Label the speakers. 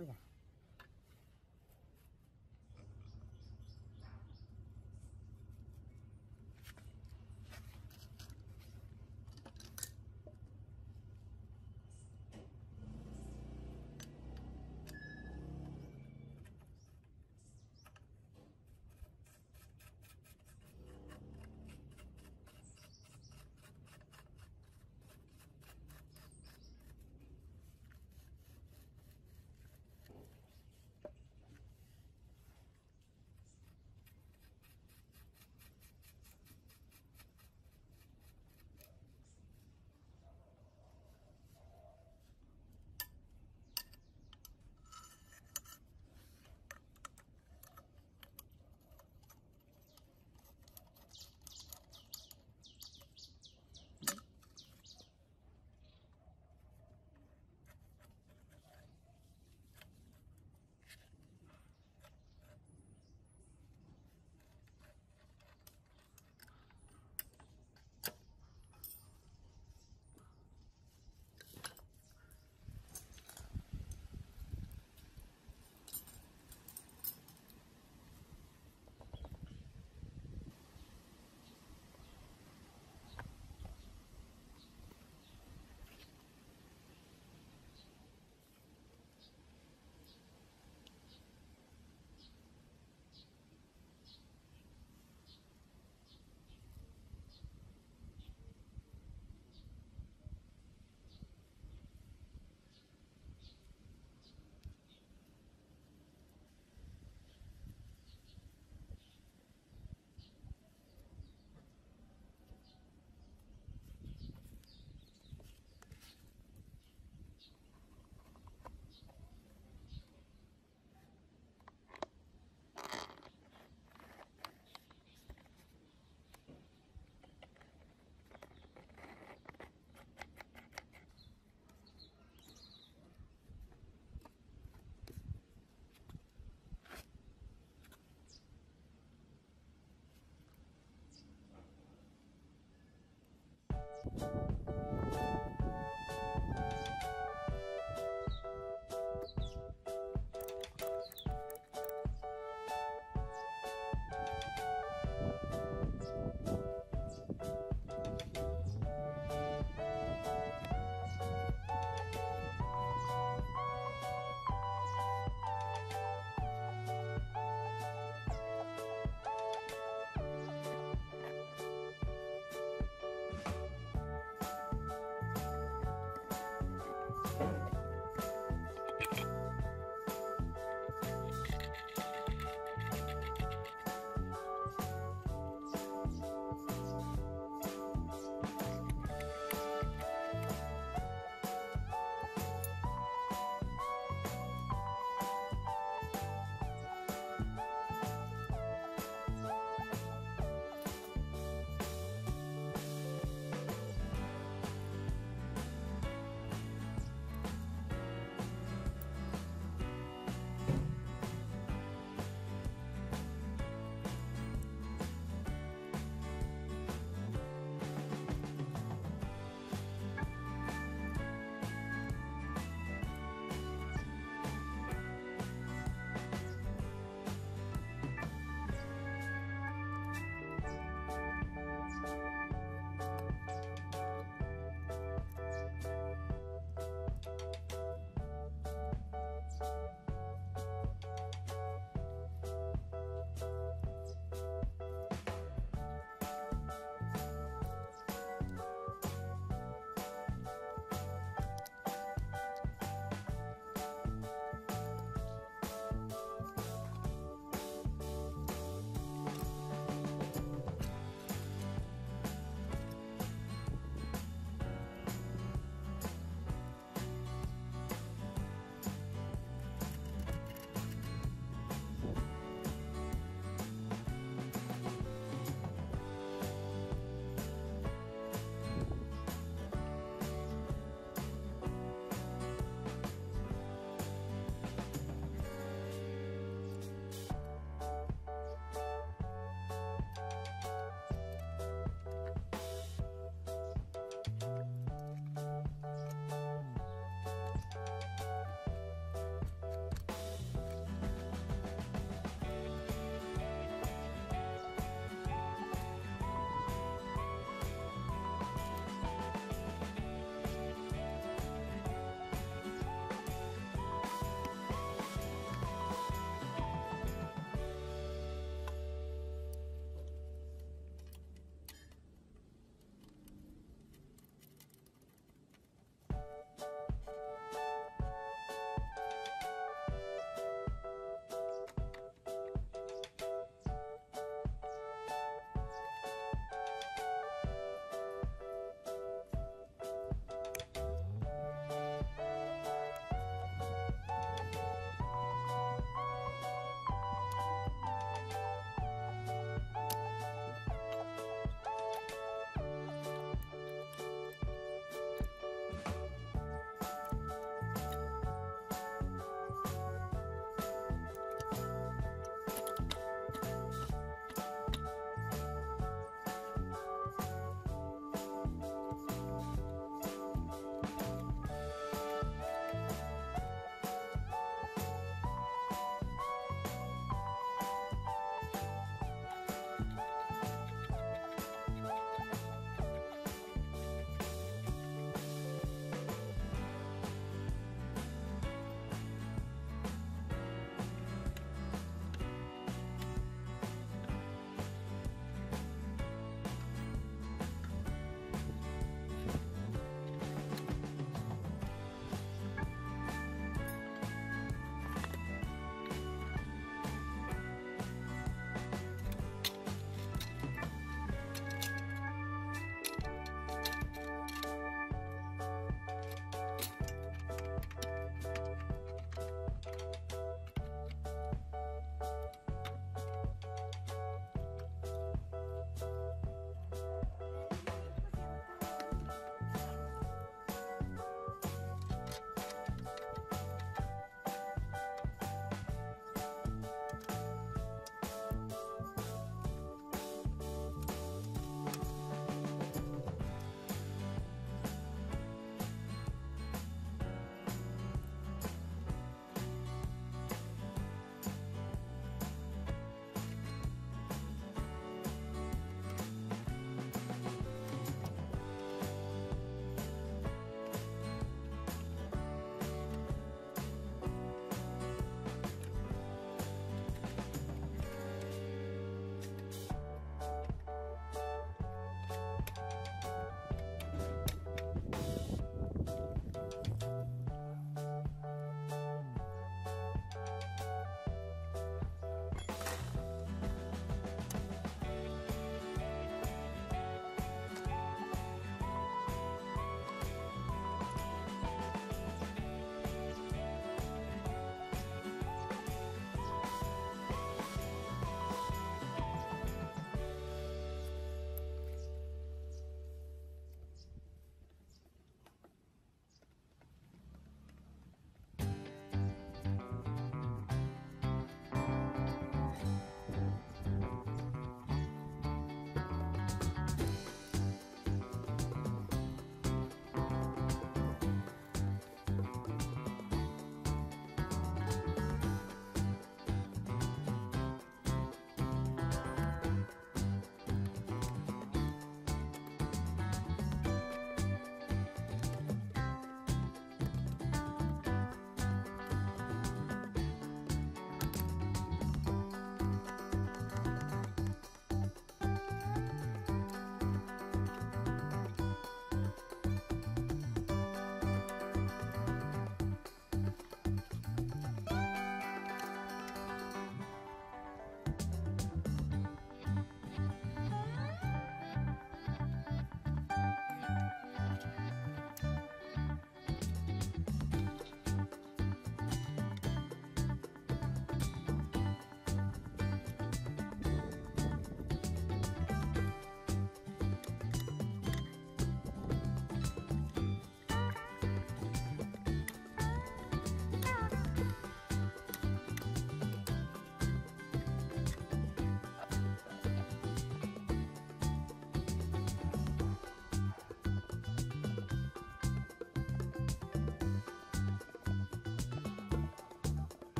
Speaker 1: Ôi da. Thank